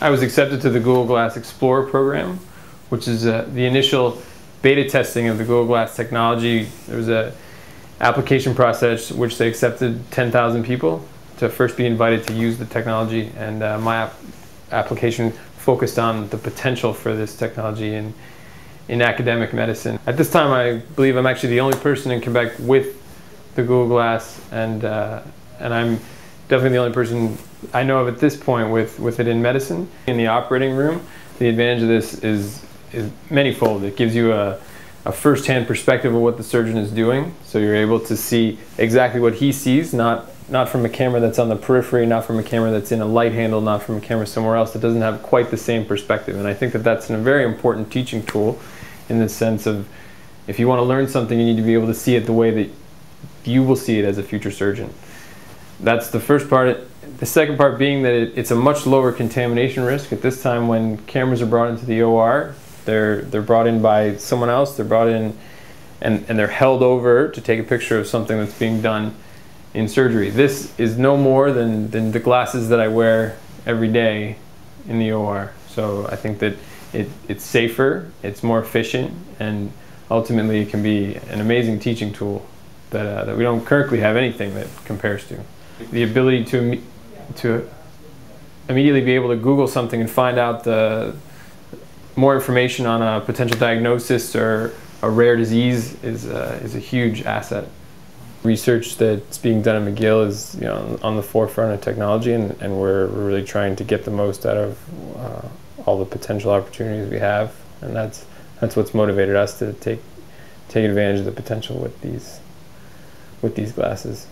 I was accepted to the Google Glass Explorer program, which is uh, the initial beta testing of the Google Glass technology. There was a application process which they accepted 10,000 people to first be invited to use the technology, and uh, my ap application focused on the potential for this technology in in academic medicine. At this time, I believe I'm actually the only person in Quebec with the Google Glass, and uh, and I'm definitely the only person I know of at this point with, with it in medicine. In the operating room, the advantage of this is, is manyfold. It gives you a, a first-hand perspective of what the surgeon is doing, so you're able to see exactly what he sees, not, not from a camera that's on the periphery, not from a camera that's in a light handle, not from a camera somewhere else that doesn't have quite the same perspective. And I think that that's a very important teaching tool in the sense of if you want to learn something, you need to be able to see it the way that you will see it as a future surgeon. That's the first part. The second part being that it, it's a much lower contamination risk. At this time, when cameras are brought into the OR, they're, they're brought in by someone else. They're brought in and, and they're held over to take a picture of something that's being done in surgery. This is no more than, than the glasses that I wear every day in the OR. So I think that it, it's safer, it's more efficient, and ultimately it can be an amazing teaching tool that, uh, that we don't currently have anything that compares to. The ability to, to immediately be able to Google something and find out the more information on a potential diagnosis or a rare disease is, uh, is a huge asset. Research that's being done at McGill is you know, on the forefront of technology and, and we're really trying to get the most out of uh, all the potential opportunities we have and that's, that's what's motivated us to take, take advantage of the potential with these with these glasses.